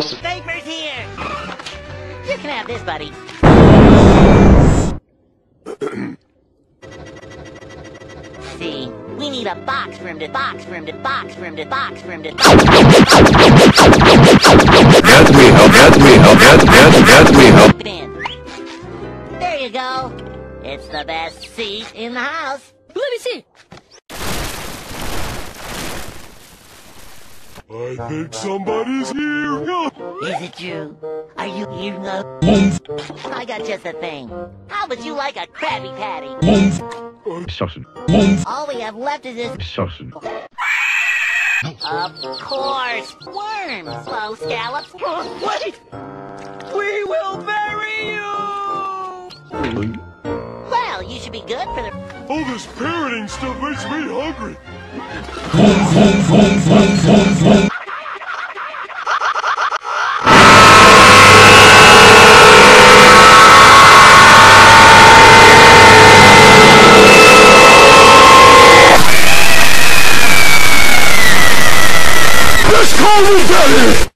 supposed to. Vapors here! You can have this, buddy. See, we need a box for him to box for him to box for him to box for him to box. Get me help, get me help, get, get, get me help. There you go. It's the best seat in the house. Let me see. I think somebody's here. Is it you? Are you here now? I got just a thing. How would you like a Krabby Patty? Sausage, All we have left is this. sausage. Of course, worms. Slow scallops. Wait! We will bury you! Well, you should be good for the. All this parroting stuff makes me hungry. Let's call daddy!